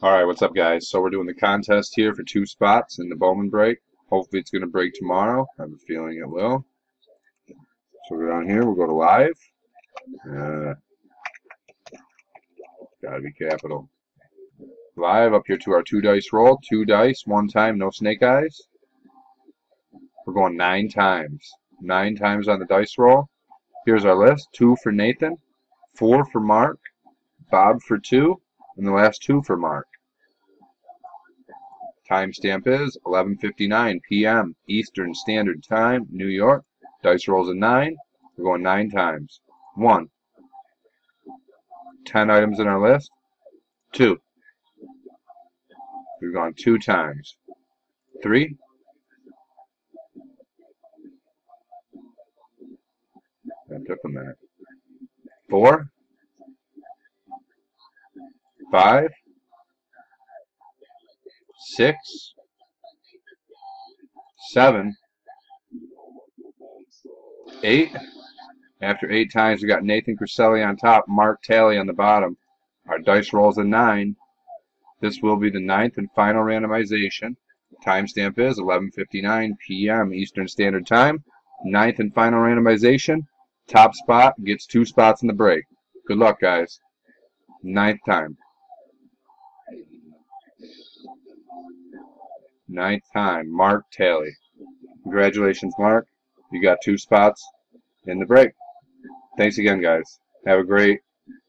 Alright, what's up guys? So we're doing the contest here for two spots in the Bowman break. Hopefully it's going to break tomorrow. I have a feeling it will. So we're down here, we'll go to live. Uh, gotta be capital. Live up here to our two dice roll. Two dice, one time, no snake eyes. We're going nine times. Nine times on the dice roll. Here's our list. Two for Nathan. Four for Mark. Bob for two and the last two for Mark. Timestamp is 11:59 p.m. Eastern Standard Time, New York. Dice rolls a 9. We're going 9 times. 1. 10 items in our list. 2. We've gone 2 times. 3. That took a minute. 4 five, six, seven, eight. After eight times, we got Nathan Cruselli on top, Mark Talley on the bottom. Our dice rolls a nine. This will be the ninth and final randomization. Timestamp is 11:59 p.m. Eastern Standard Time. Ninth and final randomization. Top spot gets two spots in the break. Good luck, guys. Ninth time. Ninth time, Mark Talley. Congratulations, Mark. You got two spots in the break. Thanks again, guys. Have a great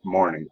morning.